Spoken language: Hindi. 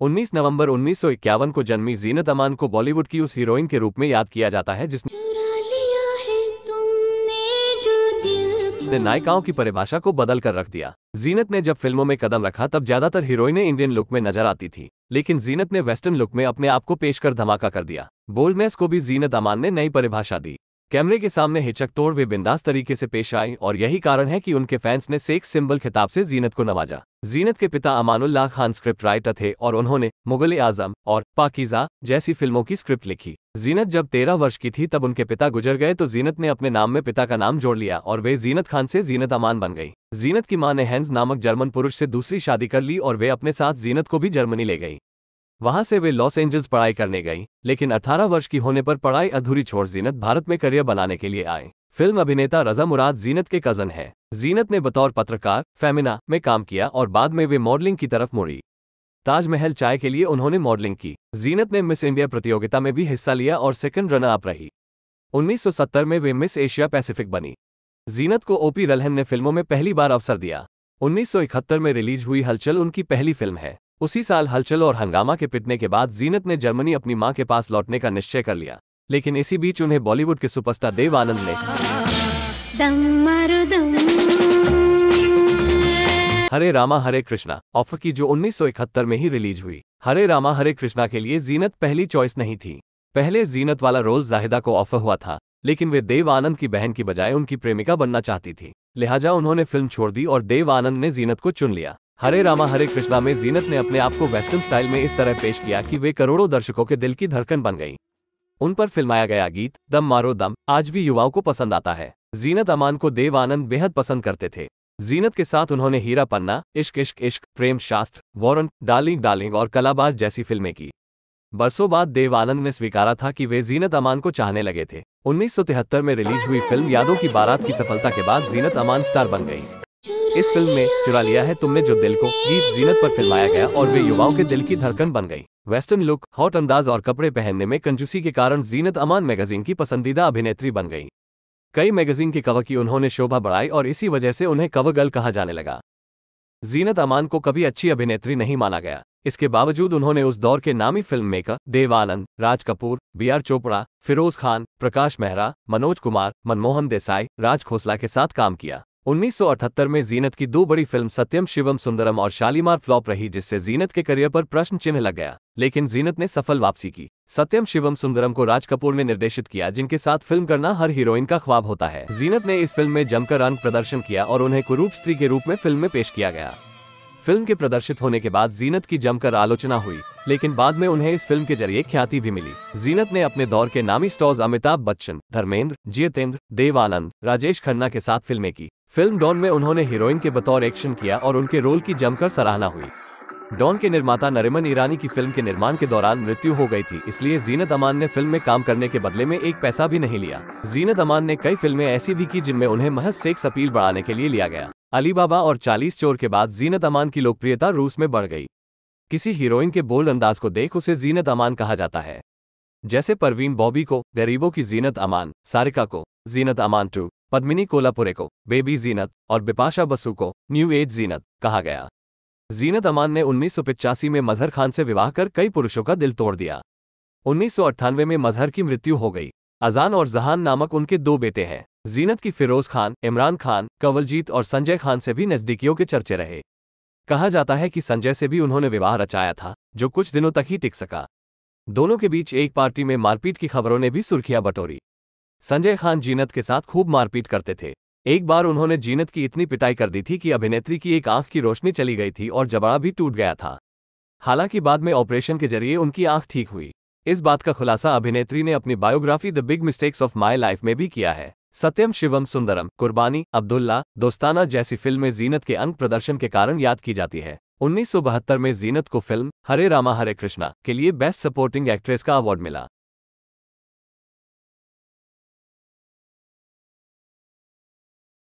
19 नवंबर उन्नीस सौ इक्यावन को जन्मी जीनत अमान को बॉलीवुड की उस हीरोइन के रूप में याद किया जाता है, जिसने नायिकाओं की परिभाषा को बदल कर रख दिया। जीनत ने जब फ़िल्मों में कदम रखा, तब ज़्यादातर हीरोइनें इंडियन लुक में नज़र आती थी, लेकिन जीनत ने वेस्टर्न लुक में अपने आप को पेश कर धमाका कर दिया। बोल्डनेस को भी जीनत अमान ने नई परिभाषा दी। कैमरे के सामने हिचक तोड़ वे बिंदास तरीके से पेश आई और यही कारण है कि उनके फैंस ने सेक्स सिंबल खिताब से जीनत को नवाजा। जीनत के पिता अमानुल्लाह खान स्क्रिप्ट राइटर थे और उन्होंने मुगल आज़म और पाकिजा जैसी फ़िल्मों की स्क्रिप्ट लिखी। जीनत जब तेरह वर्ष की थी तब उनके पिता गुजर गए तो जीनत ने अपने नाम में पिता का नाम जोड़ लिया और वे जीनत खान से जीनत अमान बन गई। जीनत की माँ ने हैंस नामक जर्मन पुरुष से दूसरी शादी कर ली और वे अपने साथ जीनत को भी जर्मनी ले गई। वहाँ से वे लॉस एंजल्स पढ़ाई करने गई, लेकिन 18 वर्ष की होने पर पढ़ाई अधूरी छोड़ जीनत भारत में करियर बनाने के लिए आए। फ़िल्म अभिनेता रजा मुराद जीनत के कज़न है। जीनत ने बतौर पत्रकार, फेमिना, में काम किया और बाद में वे मॉडलिंग की तरफ़ मुड़ी। ताजमहल चाय के लिए उन्होंने मॉडलिंग की। जीनत ने मिस इंडिया प्रतियोगिता में भी हिस्सा लिया और सेकंड रनर अप रही 1970 में वे मिस एशिया पैसिफिक बनी। जीनत को ओपी रलहन ने फ़िल्मों में पहली बार अवसर दिया। 1971 में रिलीज़ हुई हलचल उनकी पहली फ़िल्म है। उसी साल हलचल और हंगामा के पिटने के बाद जीनत ने जर्मनी अपनी माँ के पास लौटने का निश्चय कर लिया। लेकिन इसी बीच उन्हें बॉलीवुड के सुपरस्टार देव आनंद ने हरे रामा हरे कृष्णा ऑफ़र की जो 1971 में ही रिलीज़ हुई। हरे रामा हरे कृष्णा के लिए जीनत पहली चॉइस नहीं थी। पहले जीनत वाला रोल जाहिदा को ऑफ़र हुआ था लेकिन वे देव आनंद की बहन की बजाय उनकी प्रेमिका बनना चाहती थी। लिहाजा उन्होंने फ़िल्म छोड़ दी और देव आनंद ने जीनत को चुन लिया। हरे रामा, हरे कृष्णा में जीनत ने अपने आप को वेस्टर्न स्टाइल में इस तरह पेश किया कि वे करोड़ों दर्शकों के दिल की धड़कन बन गई। उन पर फिल्माया गया गीत, दम मारो दम, आज भी युवाओं को पसंद आता है। जीनत अमान को देव आनंद बेहद पसंद करते थे। जीनत के साथ उन्होंने हीरा पन्ना, इश्क इश्क इश्क, प्रेम शास्त्र वॉरन डार्लिंग डार्लिंग और कलाबाज जैसी फ़िल्में की। बरसों बाद देव आनंद ने स्वीकारा था कि वे जीनत अमान को चाहने लगे थे। 1973 में रिलीज़ हुई फ़िल्म यादों की बारात की सफलता के बाद जीनत अमान स्टार बन गई। इस फ़िल्म में चुरा लिया है तुमने जो दिल को गीत जीनत पर फिल्माया गया और वे युवाओं के दिल की धड़कन बन गई। वेस्टर्न लुक, हॉट अंदाज और कपड़े पहनने में कंजूसी के कारण जीनत अमान मैगजीन की पसंदीदा अभिनेत्री बन गई। कई मैगजीन की कवर की उन्होंने शोभा बढ़ाई और इसी वजह से उन्हें कवर गर्ल कहा जाने लगा। जीनत अमान को कभी अच्छी अभिनेत्री नहीं माना गया। इसके बावजूद उन्होंने उस दौर के नामी film maker Devanand Raj Kapoor, B R Chopra, Firoz Khan, Prakash Mehra, Manoj Kumar, Manmohan Desai, Raj Khosla के साथ काम किया। 1978 में जीनत की दो बड़ी फ़िल्म सत्यम, शिवम, सुंदरम और शालीमार फ्लॉप रही, जिससे जीनत के करियर पर प्रश्न चिन्ह लग गया। लेकिन जीनत ने सफल वापसी की। सत्यम, शिवम, सुंदरम को राज कपूर ने निर्देशित किया, जिनके साथ फ़िल्म करना हर हीरोइन का ख्वाब होता है। जीनत ने इस फ़िल्म में जमकर अंक प्रदर्शन किया और उन्हें कुरूप स्त्री के रूप में फ़िल्म में पेश किया गया। फ़िल्म के प्रदर्शित होने के बाद जीनत की जमकर आलोचना हुई, लेकिन बाद में उन्हें इस फ़िल्म के ज़रिए ख्याति भी मिली। जीनत ने अपने दौर के नामी स्टॉर्स अमिताभ बच्चन, धर्मेंद्र, जितेंद्र देव आनंद राजेश खन्ना के साथ फ़िल्में की। फ़िल्म डॉन में उन्होंने हीरोइन के बतौर एक्शन किया और उनके रोल की जमकर सराहना हुई। डॉन के निर्माता नरिमन ईरानी की फ़िल्म के निर्माण के दौरान मृत्यु हो गई थी, इसलिए जीनत अमान ने फ़िल्म में काम करने के बदले में एक पैसा भी नहीं लिया। जीनत अमान ने कई फ़िल्में ऐसी भी की जिनमें उन्हें महज सेक्स अपील बढ़ाने के लिए लिया गया। अलीबाबा और चालीस चोर के बाद जीनत अमान की लोकप्रियता रूस में बढ़ गई। किसी हीरोइन के बोल्ड अंदाज को देख उसे जीनत अमान कहा जाता है। जैसे परवीन बॉबी को, गरीबों की जीनत अमान, सारिका को, जीनत अमान टू, पद्मिनी कोलापुरे को, बेबी जीनत और बिपाशा बसु को, न्यू एज जीनत कहा गया। जीनत अमान ने उन्नीस में मजहर खान से विवाह कर कई पुरुषों का दिल तोड़ दिया। उन्नीस सौ अट्ठानवे में मजहर की मृत्यु हो गई। अजान और जहान नामक उनके दो बेटे हैं, जीनत की फिरोज खान, इमरान खान, कंवलजीत और संजय खान से भी नजदीकियों के चर्चे रहे। कहा जाता है कि संजय से भी उन्होंने विवाह रचाया था, जो कुछ दिनों तक ही टिक सका। दोनों के बीच एक पार्टी में मारपीट की खबरों ने भी सुर्खियाँ बटोरी। संजय खान जीनत के साथ खूब मारपीट करते थे। एक बार उन्होंने जीनत की इतनी पिटाई कर दी थी कि अभिनेत्री की एक आँख की रोशनी चली गई थी और जबड़ा भी टूट गया था। हालाँकि बाद में ऑपरेशन के ज़रिए उनकी आँख ठीक हुई। इस बात का खुलासा अभिनेत्री ने अपनी biography the big mistakes of my life में भी किया है। सत्यम शिवम सुंदरम, कुर्बानी, अब्दुल्ला, दोस्ताना जैसी फ़िल्में जीनत के अंग प्रदर्शन के कारण याद की जाती है। उन्नीस सौ बहत्तर में जीनत को फ़िल्म हरे रामा हरे कृष्णा के लिए बेस्ट सपोर्टिंग एक्ट्रेस का अवार्ड मिला।